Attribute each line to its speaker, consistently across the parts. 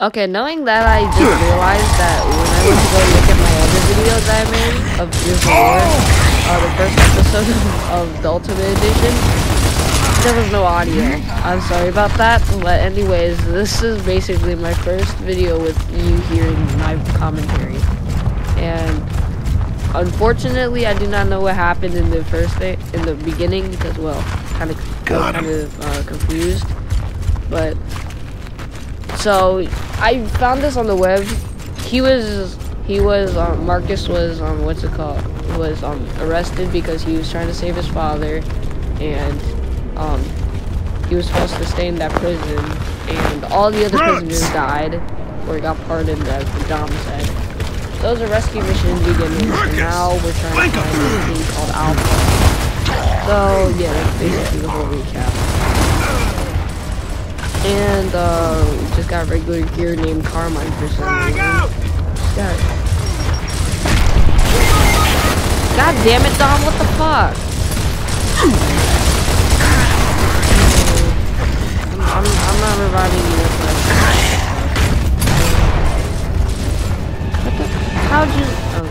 Speaker 1: Okay, knowing that, I just realized that when I went to go look at my other videos I made of Gears of War, uh, the first episode of the Ultimate Edition, there was no audio. I'm sorry about that, but anyways, this is basically my first video with you hearing my commentary. And unfortunately, I do not know what happened in the first day, in the beginning, because, well, kind of, kind of uh, confused. But so I found this on the web. He was he was um, Marcus was um what's it called was um arrested because he was trying to save his father, and um he was supposed to stay in that prison, and all the other prisoners died or got pardoned as the Dom said. Those are rescue mission beginnings, and now we're trying to find a thing called Alpha. So yeah, that's basically the whole recap. And uh, just got regular gear named Carmine for some reason. God. God damn it, Dom! What the fuck? I'm, I'm, I'm not reviving you with this. What the? How'd you? Oh,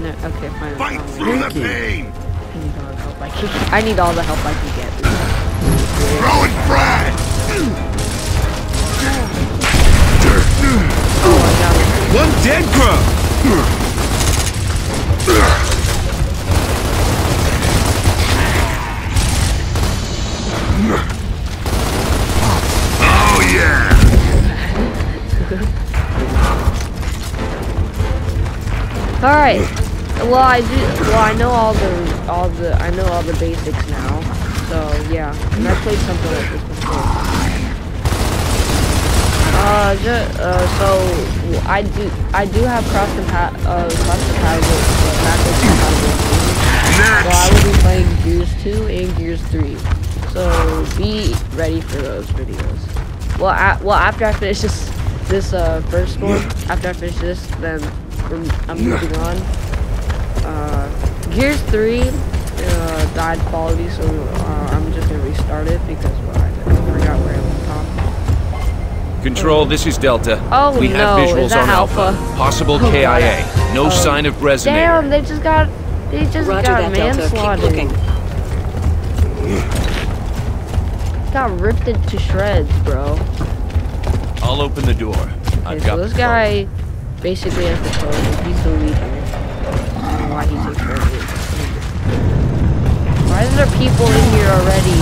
Speaker 1: no. Okay, fine.
Speaker 2: Fight through the pain.
Speaker 1: I need all the help I can. I need all the help I can get. All right. Well, I do. Well, I know all the all the I know all the basics now. So yeah, and I played something like this before. Uh, ju- uh, so I do I do have cross compat uh cross compatible uh, compatible. So I will be playing Gears 2 and Gears 3. So be ready for those videos. Well, a well after I finish this this uh first one, after I finish this, then I'm moving on. Uh, Gears 3 uh, died quality, so uh, I'm just gonna restart it because well, I I forgot where I left off.
Speaker 3: Control, this is Delta.
Speaker 1: Oh,
Speaker 3: we have
Speaker 1: no,
Speaker 3: visuals
Speaker 1: is that
Speaker 3: on Alpha.
Speaker 1: Alpha?
Speaker 3: Possible
Speaker 1: Oh, God.
Speaker 3: KIA. No
Speaker 1: Oh.
Speaker 3: sign of resonator.
Speaker 1: Damn, they just got they just
Speaker 4: Roger
Speaker 1: got
Speaker 4: that,
Speaker 1: manslaughter. Got ripped into shreds, bro.
Speaker 3: I'll open the door.
Speaker 1: Okay,
Speaker 3: I've
Speaker 1: so
Speaker 3: got
Speaker 1: this
Speaker 3: the
Speaker 1: guy basically has the code. He's the leader. Why he's takes credit. Why is there people in here already?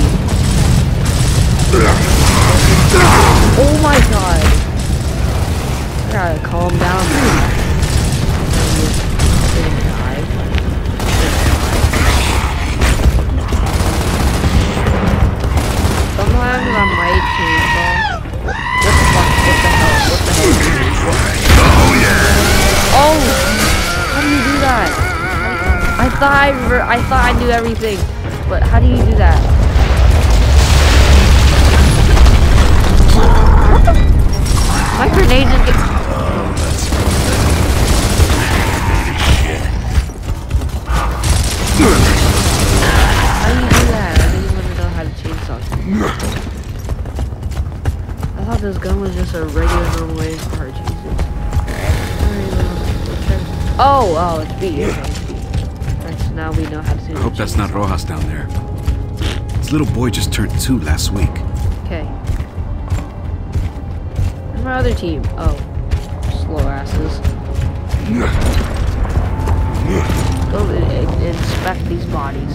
Speaker 1: Oh my god. I gotta calm down. Thought I, I thought I knew everything, but how do you do that? My grenade just get. How do you do that? I didn't know how to chainsaw. I thought this gun was just a regular normal way for Jesus. Oh, oh, it's B. Okay, now we know how to
Speaker 5: I hope that's not Rojas down there. His little boy just turned two last week.
Speaker 1: Okay. Where's my other team? Oh. Slow asses. Go inspect these bodies.